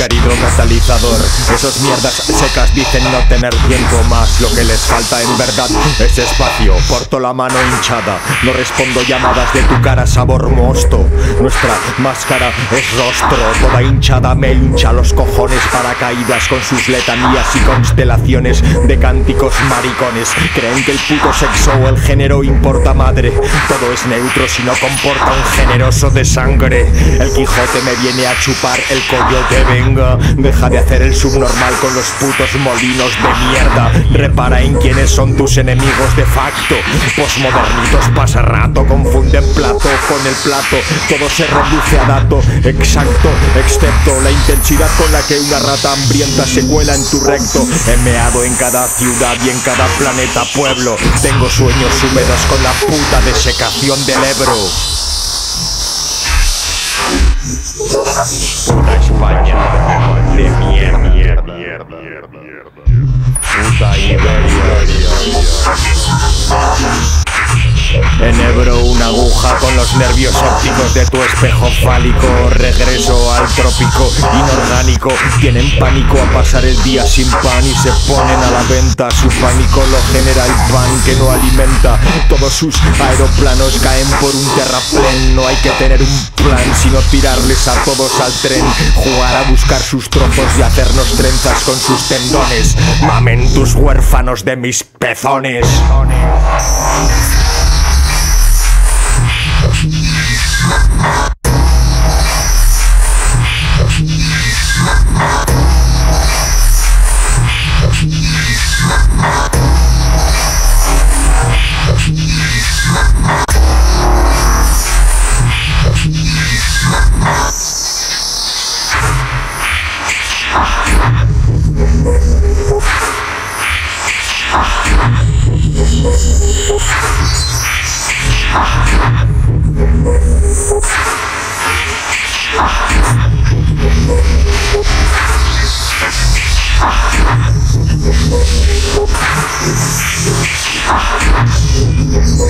querido catalizador. Esos mierdas secas dicen no tener tiempo más. Lo que les falta en verdad es espacio. Porto la mano hinchada. No respondo llamadas de tu cara sabor mosto. Nuestra máscara es rostro. Toda hinchada me hincha los cojones para caídas con sus letanías y constelaciones de cánticos maricones. Creen que el puto sexo o el género importa madre. Todo es neutro si no comporta un generoso de sangre. El Quijote me viene a chupar el coyote, venga. Deja de hacer el subnormal con los putos molinos de mierda. Repara en quiénes son tus enemigos de facto. Posmodernitos pasa rato, confunden plato con el plato. Todo se reduce a dato exacto, excepto la intensidad con la que una rata hambrienta se cuela en tu recto. He meado en cada ciudad y en cada planeta pueblo. Tengo sueños húmedos con la puta desecación del Ebro. Espanha, Espanha, Espanha, Espanha, Espanha, Espanha, Espanha, Espanha, con los nervios ópticos de tu espejo fálico. Regreso al trópico inorgánico. Tienen pánico a pasar el día sin pan y se ponen a la venta Su pánico. Lo genera el pan que no alimenta. Todos sus aeroplanos caen por un terraplén. No hay que tener un plan sino tirarles a todos al tren. Jugar a buscar sus trozos y hacernos trenzas con sus tendones. Mamen tus huérfanos de mis pezones Ah!